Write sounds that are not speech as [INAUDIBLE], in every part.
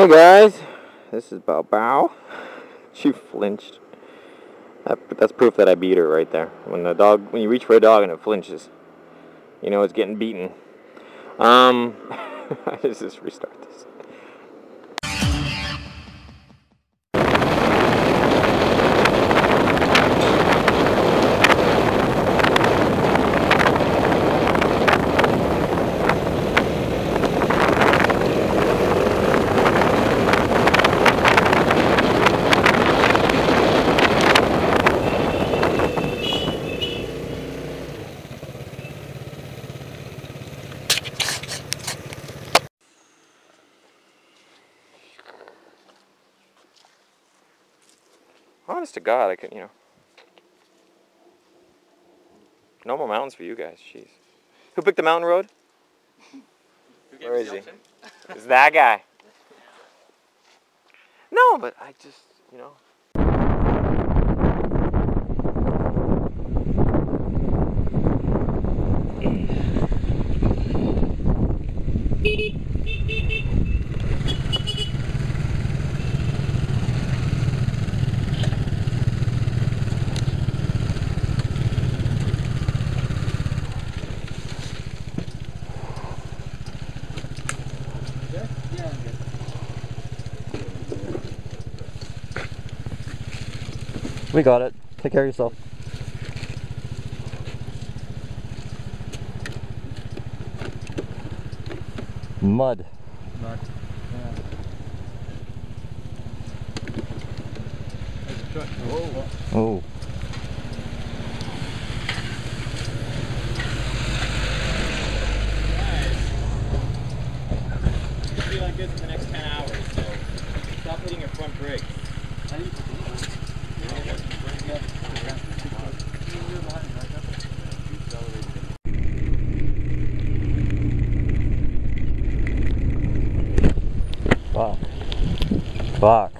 Hey guys, this is Bao Bao. She flinched. That, that's proof that I beat her right there. When the dog, when you reach for a dog and it flinches, you know it's getting beaten. Um, [LAUGHS] let's just restart this. Honest to God, I could, you know. No more mountains for you guys. Jeez. Who picked the mountain road? Where is he? It's that guy. [LAUGHS] No, but I just, you know. We got it. Take care of yourself. Mud. Mud. Oh. Oh. It'll be like this in the next 10 hours, so stop hitting your front brakes. Fuck. Fuck.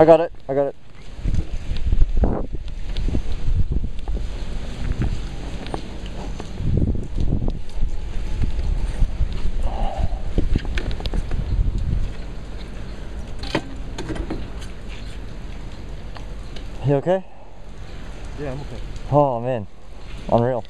I got it. I got it. You okay? Yeah, I'm okay. Oh man, unreal.